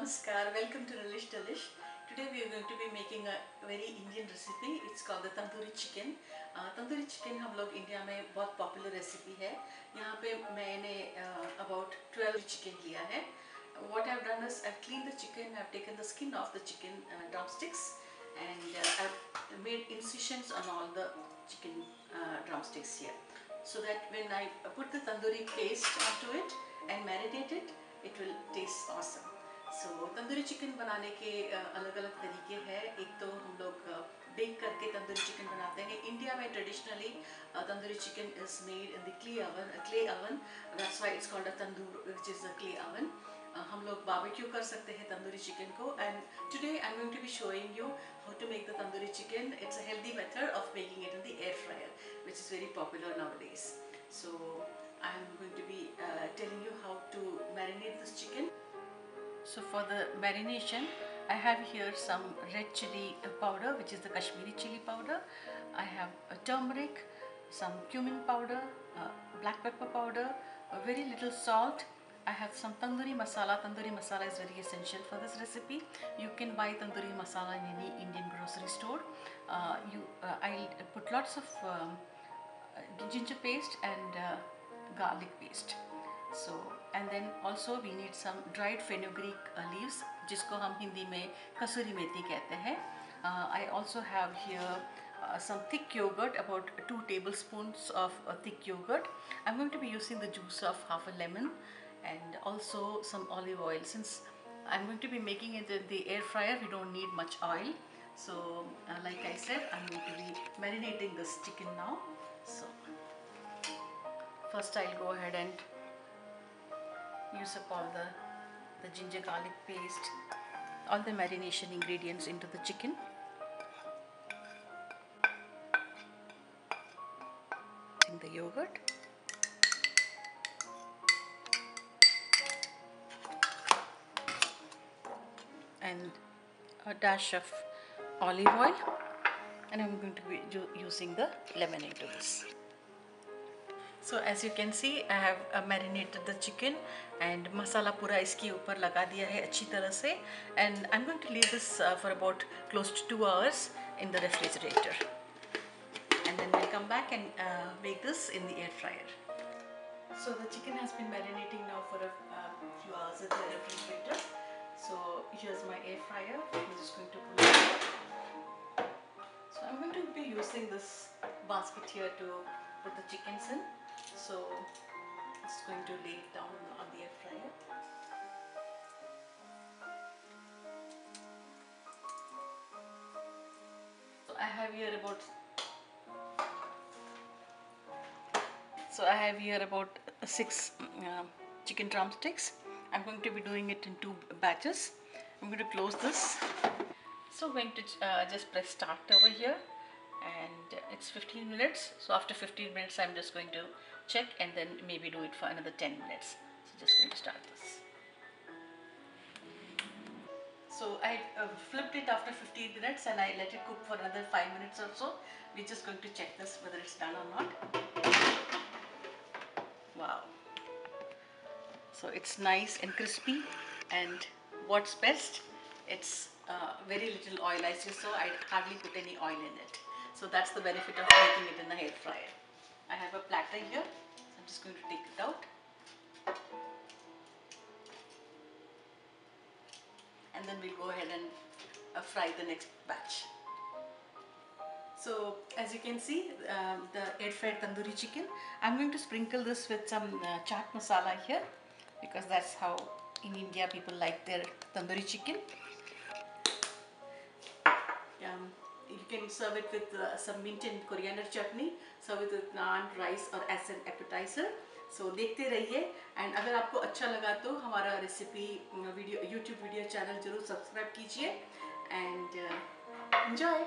Namaskar, welcome to Relish Delish. Today we are going to be making a very Indian recipe. It's called the tandoori chicken. Uh, tandoori chicken हम लोग India में बहुत popular recipe है यहाँ पे मैंने uh, about 12 chicken लिया है What I've done is I've cleaned the chicken, I've taken the skin off the chicken uh, drumsticks and uh, I've made incisions on all the chicken uh, drumsticks here so that when I put the tandoori paste onto it and marinate it, it will taste awesome. So so, tandoori chicken बनाने के अलग अलग तरीके हैं। एक तो हम लोग बेक करके तंदूरी चिकन बनाते हैं। इंडिया में traditionally tandoori chicken is made in the clay oven clay oven that's why it's called a tandoor which is a clay oven हम लोग बारबेक्यू कर सकते हैं तंदूरी चिकन को। And today I am going to be showing you how to make the tandoori chicken. It's a healthy method of making it in the air fryer which is very popular nowadays so I am going to be for the marination I have here some red chili powder which is the Kashmiri chili powder. I have a turmeric some cumin powder uh, black pepper powder a very little salt. I have some tandoori masala. Tandoori masala is very essential for this recipe. You can buy tandoori masala in any Indian grocery store. Uh, you uh, I'll put lots of um, ginger paste and garlic paste so and then also we need some dried fenugreek leaves जिसको हम हिंदी में कसूरी मेथी कहते हैं। I also have here some thick yoghurt about two tablespoon of thick yoghurt I am going to be use in the juice of half a lemon and also some olive oil since I am going to be making it the air fryer you don't need much oil so like I said I going to be marinating this chicken now so first I go ahead and use up all the, the ginger garlic paste, all the marination ingredients into the chicken. the yogurt. And a dash of olive oil and I'm going to be using the lemon into this. So as you can see I have marinated the chicken and masala पूरा इसके ऊपर लगा दिया है अच्छी तरह से and I am going to leave this for about close to two hours in the refrigerator and then I come back and make this in the air fryer So the chicken has been marinating now for a uh, few hours in the refrigerator. So here's my air fryer. I'm just going to pull it out. So I'm going to be using this basket here to put the chickens in. So it's going to lay it down on the air fryer. So I have here about so I have here about six uh, chicken drumsticks. I'm going to be doing it in two batches. I'm going to close this. So I'm going to uh, just press start over here and it's 15 minutes so after 15 minutes I'm just going to check and then maybe do it for another 10 minutes. So just going to start this. So I uh, flipped it after 15 minutes and I let it cook for another 5 minutes or so. We're just going to check this whether it's done or not. Wow. So it's nice and crispy and what's best it's uh, very little oil. As you saw I hardly put any oil in it. So that's the benefit of making it in the air fryer. Have a platter here. I'm just going to take it out. And then we'll go ahead and uh, fry the next batch. So as you can see, um, the air fried tandoori chicken. I'm going to sprinkle this with some uh, chaat masala here because that's how in India people like their tandoori chicken. Um, you can serve it with uh, some mint and coriander chutney serve it with naan rice or as an appetizer so so, देखते रहिए and अगर आपको अच्छा लगा तो हमारा recipe video YouTube video channel ज़रूर subscribe कीजिए एंड एंजॉय